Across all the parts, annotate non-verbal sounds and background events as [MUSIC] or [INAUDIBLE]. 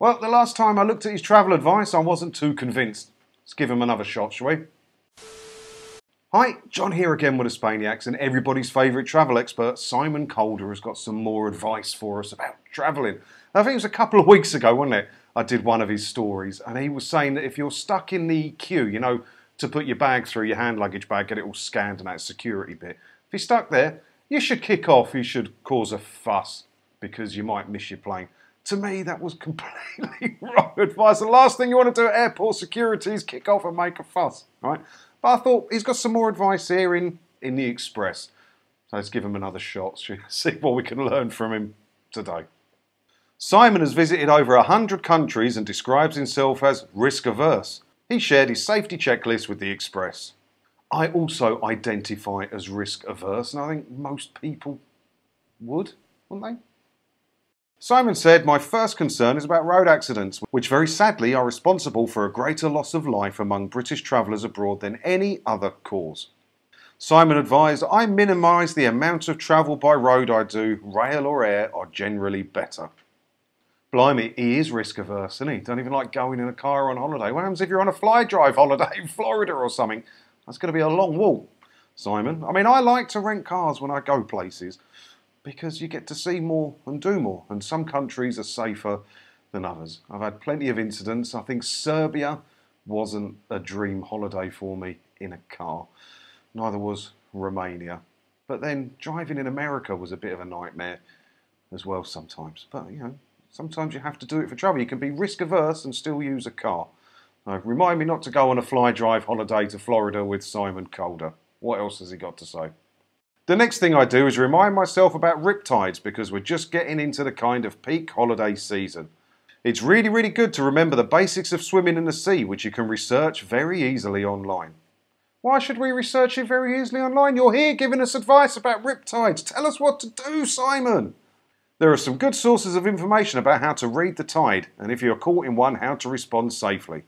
Well, the last time I looked at his travel advice, I wasn't too convinced. Let's give him another shot, shall we? Hi, John here again with a Spainiacs, and everybody's favourite travel expert, Simon Calder, has got some more advice for us about travelling. I think it was a couple of weeks ago, wasn't it? I did one of his stories, and he was saying that if you're stuck in the queue, you know, to put your bag through your hand luggage bag, get it all scanned and that security bit. If you're stuck there, you should kick off, you should cause a fuss because you might miss your plane. To me, that was completely [LAUGHS] wrong advice. The last thing you want to do at airport security is kick off and make a fuss, right? But I thought he's got some more advice here in, in the Express. So let's give him another shot, [LAUGHS] see what we can learn from him today. Simon has visited over 100 countries and describes himself as risk averse. He shared his safety checklist with the Express. I also identify as risk averse, and I think most people would, wouldn't they? Simon said, My first concern is about road accidents, which very sadly are responsible for a greater loss of life among British travellers abroad than any other cause. Simon advised, I minimise the amount of travel by road I do, rail or air are generally better. Blimey, he is risk averse, isn't he? Don't even like going in a car on holiday. What happens if you're on a fly drive holiday in [LAUGHS] Florida or something? That's going to be a long walk, Simon. I mean, I like to rent cars when I go places because you get to see more and do more. And some countries are safer than others. I've had plenty of incidents. I think Serbia wasn't a dream holiday for me in a car. Neither was Romania. But then driving in America was a bit of a nightmare as well sometimes. But you know, sometimes you have to do it for travel. You can be risk averse and still use a car. remind me not to go on a fly drive holiday to Florida with Simon Calder. What else has he got to say? The next thing I do is remind myself about riptides because we're just getting into the kind of peak holiday season. It's really, really good to remember the basics of swimming in the sea, which you can research very easily online. Why should we research it very easily online? You're here giving us advice about riptides. Tell us what to do, Simon. There are some good sources of information about how to read the tide, and if you're caught in one, how to respond safely.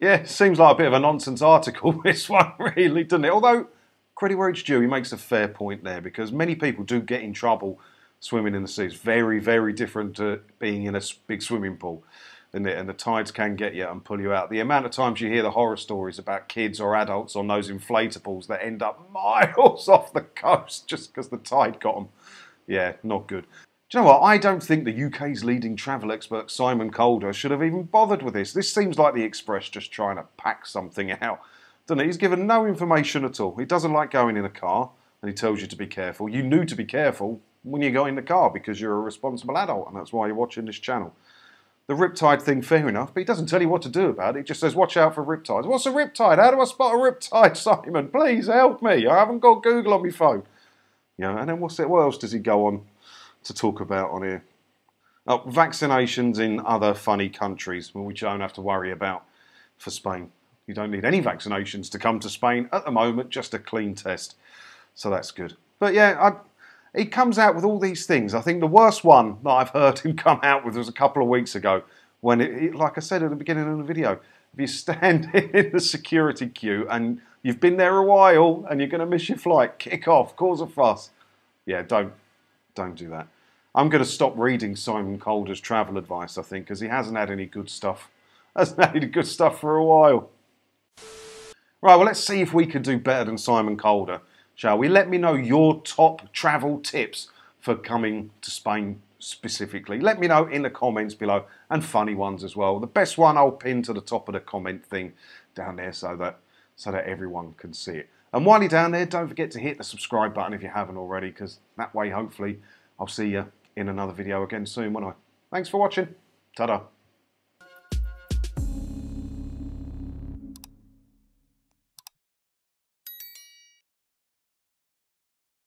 Yeah, seems like a bit of a nonsense article, [LAUGHS] this one, really, doesn't it? Although, credit where it's due, he makes a fair point there because many people do get in trouble swimming in the sea. It's very, very different to being in a big swimming pool. And the, and the tides can get you and pull you out. The amount of times you hear the horror stories about kids or adults on those inflatables that end up [LAUGHS] miles off the coast just because the tide got them. Yeah, not good. Do you know what? I don't think the UK's leading travel expert Simon Calder should have even bothered with this. This seems like the Express just trying to pack something out doesn't he? He's given no information at all. He doesn't like going in a car, and he tells you to be careful. You knew to be careful when you go in the car because you're a responsible adult, and that's why you're watching this channel. The riptide thing, fair enough, but he doesn't tell you what to do about it. He just says, watch out for riptides. What's a riptide? How do I spot a riptide, [LAUGHS] Simon? Please help me. I haven't got Google on my phone. You know, and then what's it, what else does he go on to talk about on here? Oh, vaccinations in other funny countries, which I don't have to worry about for Spain. You don't need any vaccinations to come to Spain at the moment, just a clean test. So that's good. But yeah, I, he comes out with all these things. I think the worst one that I've heard [LAUGHS] him come out with was a couple of weeks ago when, it, like I said at the beginning of the video, if you stand [LAUGHS] in the security queue and you've been there a while and you're going to miss your flight, [LAUGHS] kick off, cause a fuss. Yeah, don't, don't do that. I'm going to stop reading Simon Calder's travel advice, I think, because he hasn't had any good stuff. Hasn't had any good stuff for a while. Right, well, let's see if we can do better than Simon Calder, shall we? Let me know your top travel tips for coming to Spain specifically. Let me know in the comments below and funny ones as well. The best one I'll pin to the top of the comment thing down there so that so that everyone can see it. And while you're down there, don't forget to hit the subscribe button if you haven't already, because that way, hopefully, I'll see you in another video again soon, won't I? Thanks for watching. Ta-da.